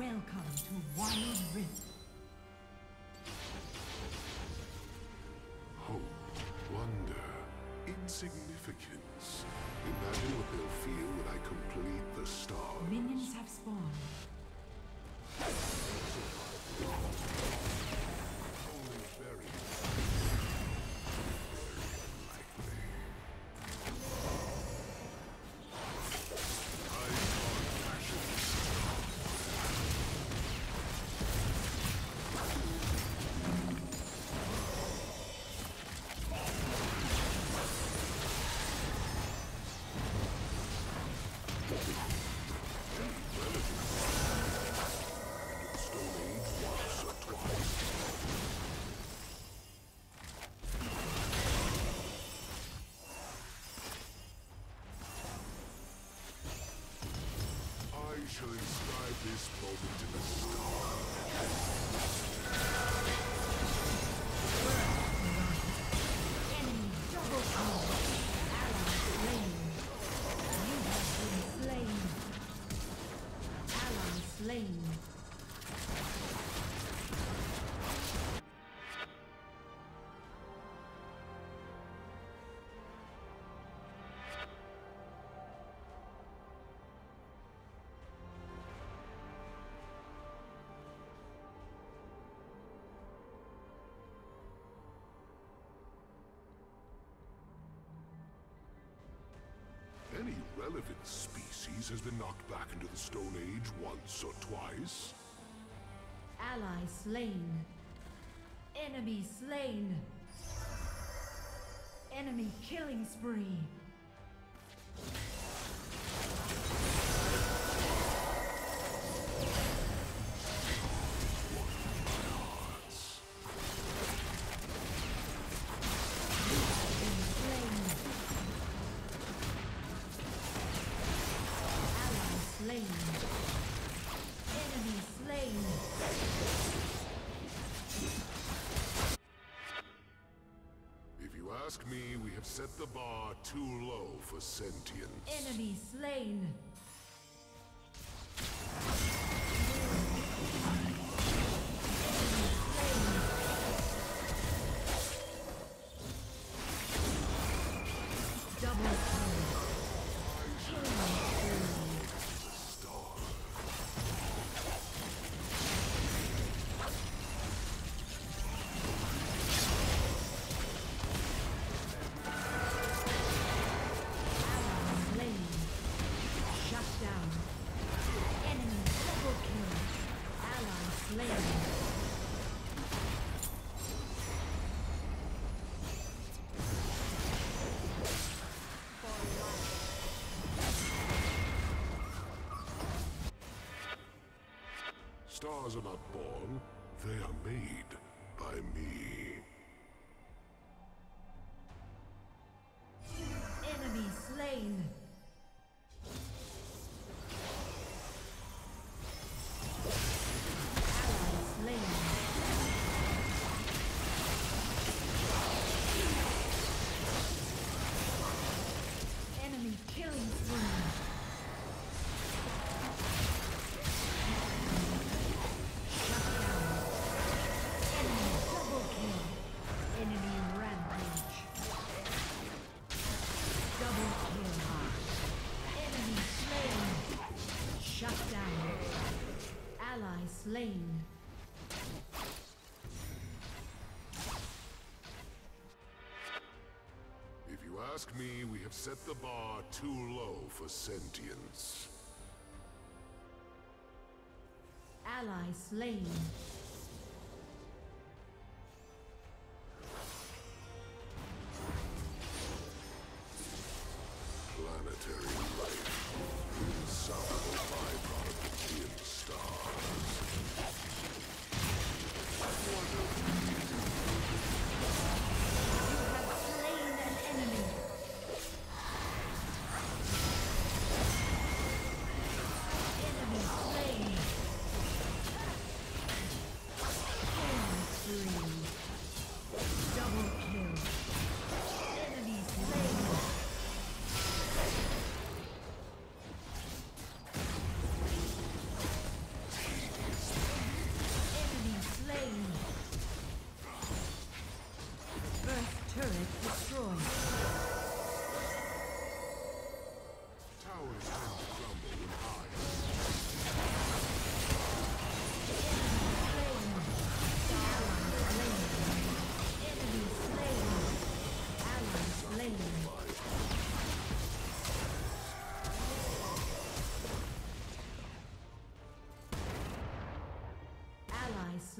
Welcome to Wild Rift. Hope, wonder, insignificance. Imagine what they'll feel when I complete the star. Minions have spawned. Relevant species has been knocked back into the Stone Age once or twice. Ally slain. Enemy slain. Enemy killing spree. If you ask me, we have set the bar too low for sentience. Enemy slain. Stars are not born, they are made by me. Enemy slain. Slain. If you ask me, we have set the bar too low for sentience. Ally slain.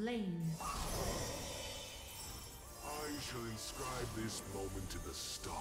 slain. I shall inscribe this moment in the stars.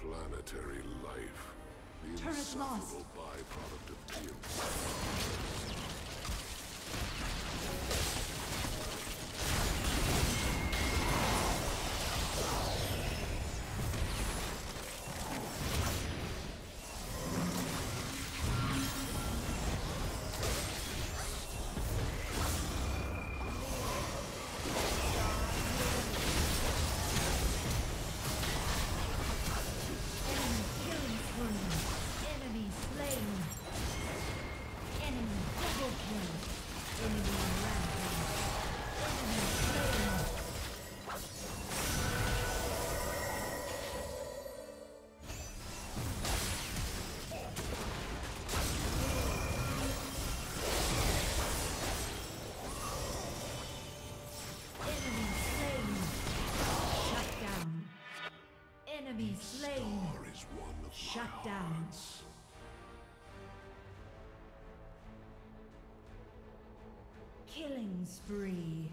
Planetary life. The Turret lost. byproduct of TMC. Shut down. Killing spree.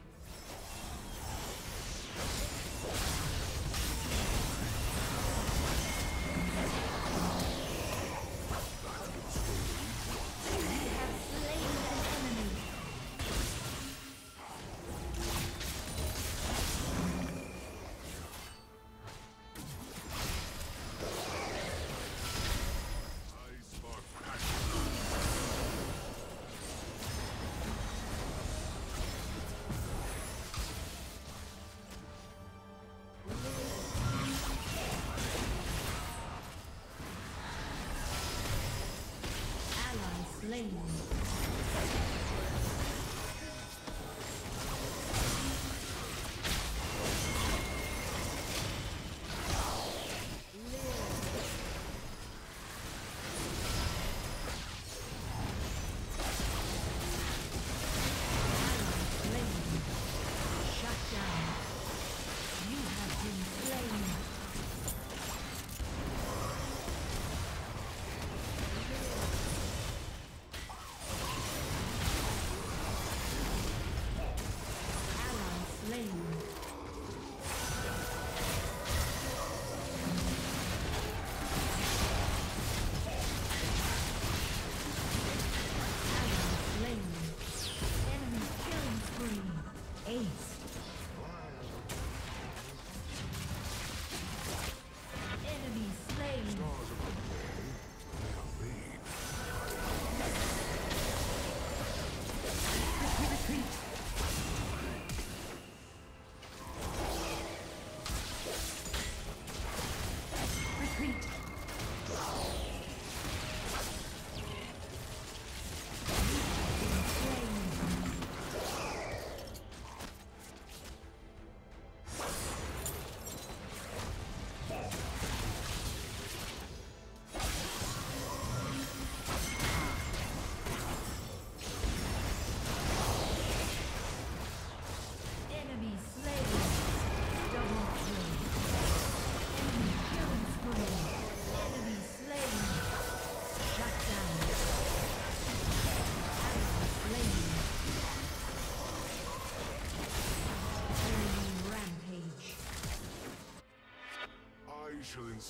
Shall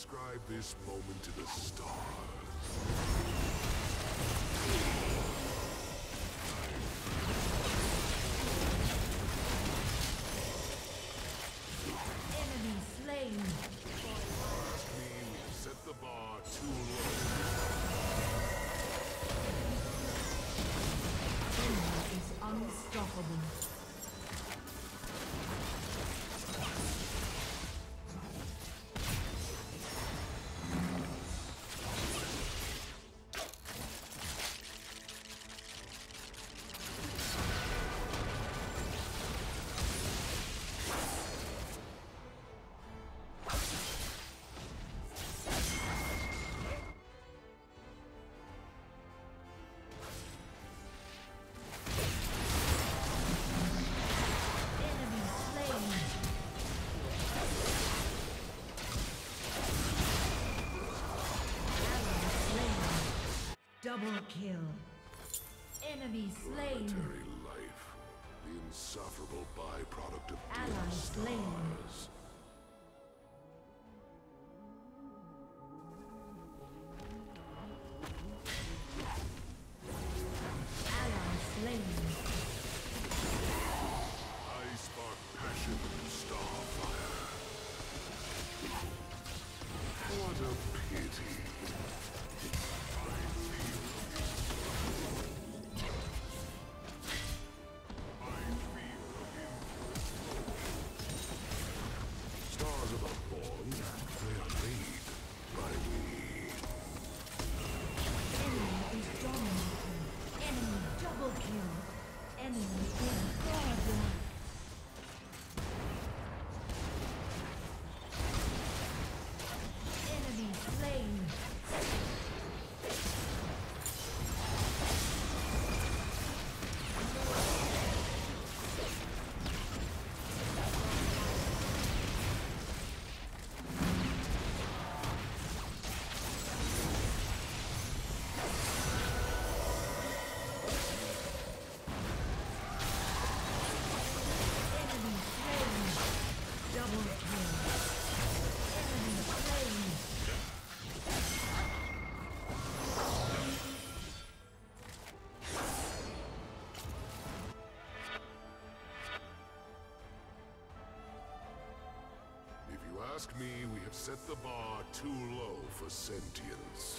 inscribe this moment to the stars. Double kill. Enemy slain. Planetary life, the insufferable byproduct of Ally slain. ask me, we have set the bar too low for sentience.